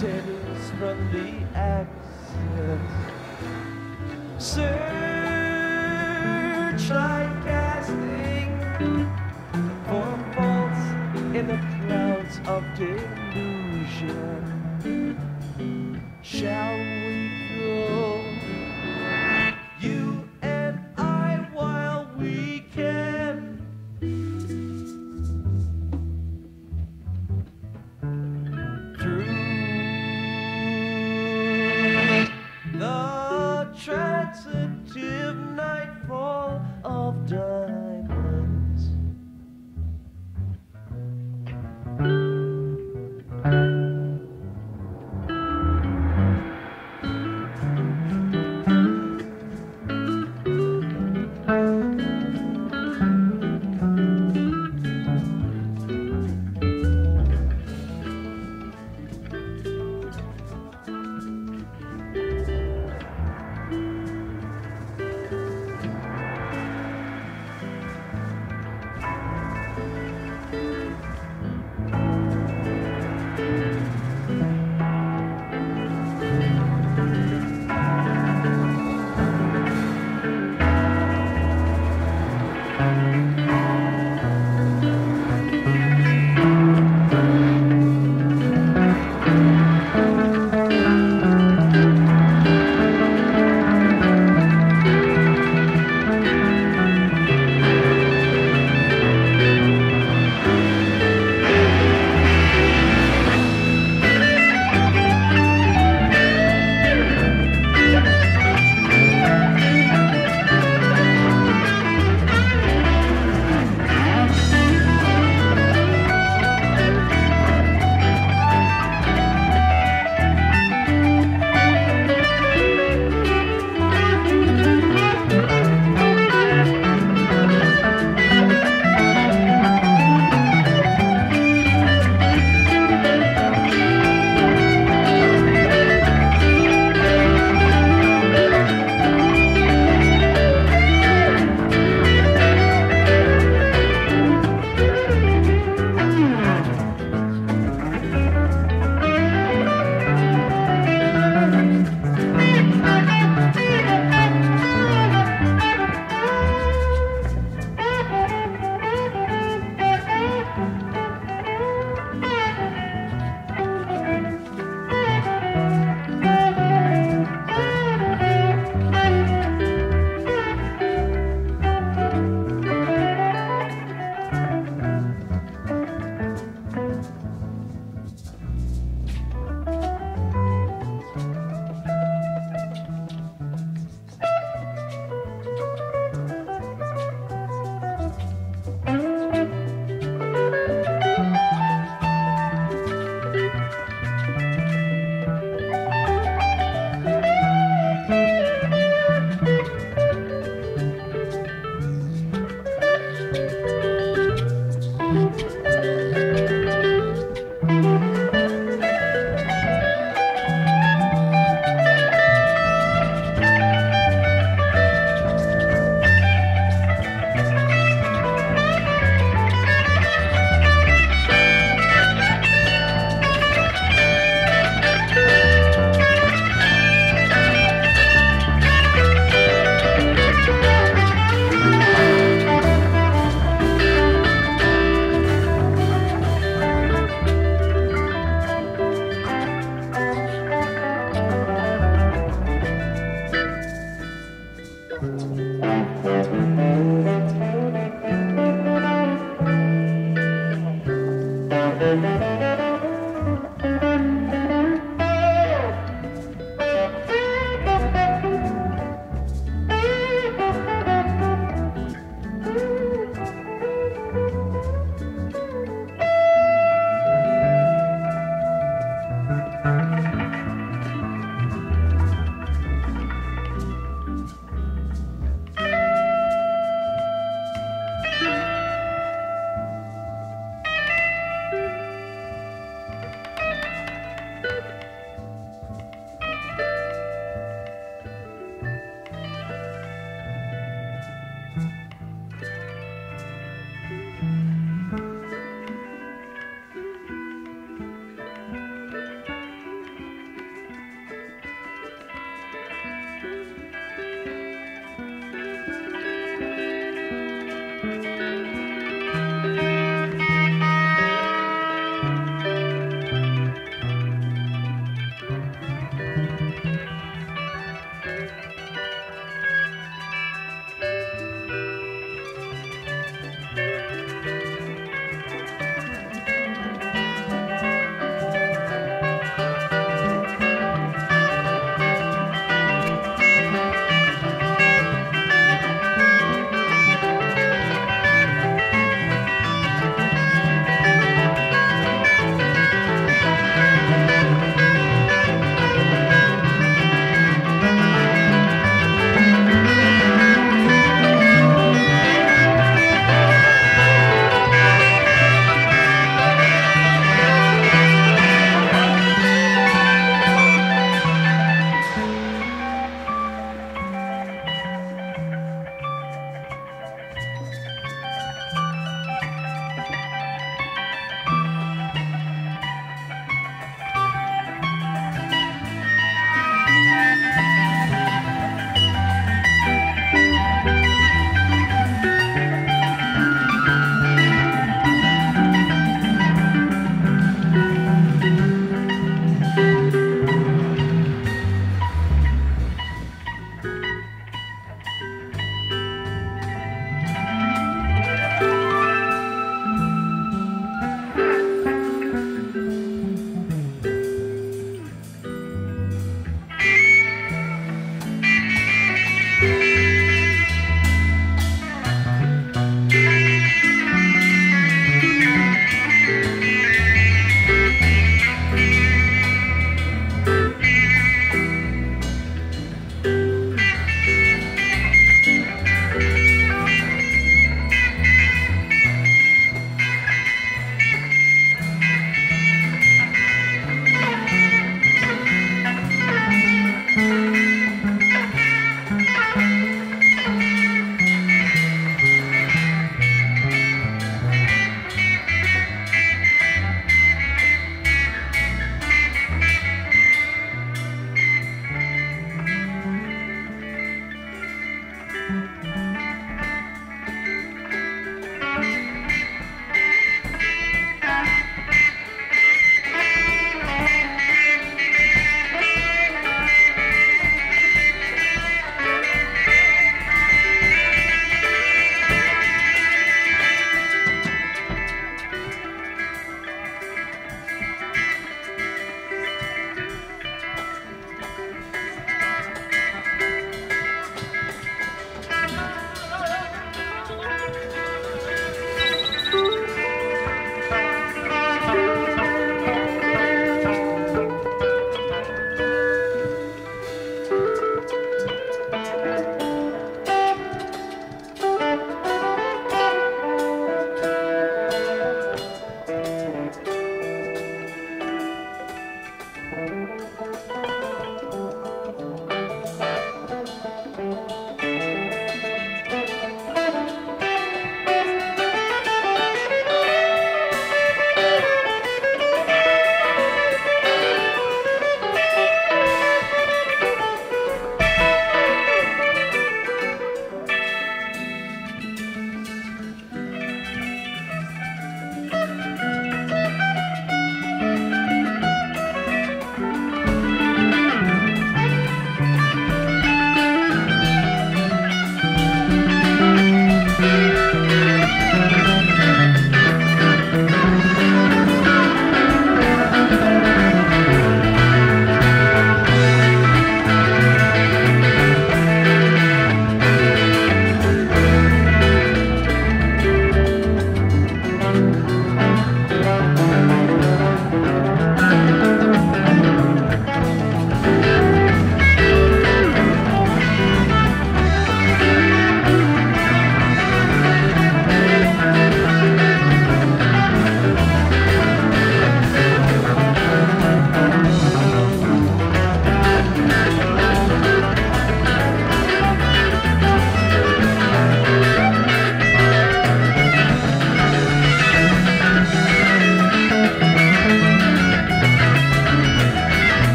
spectators from the accident. Searchlight casting for faults in the clouds of delusion. Shall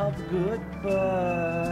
of good.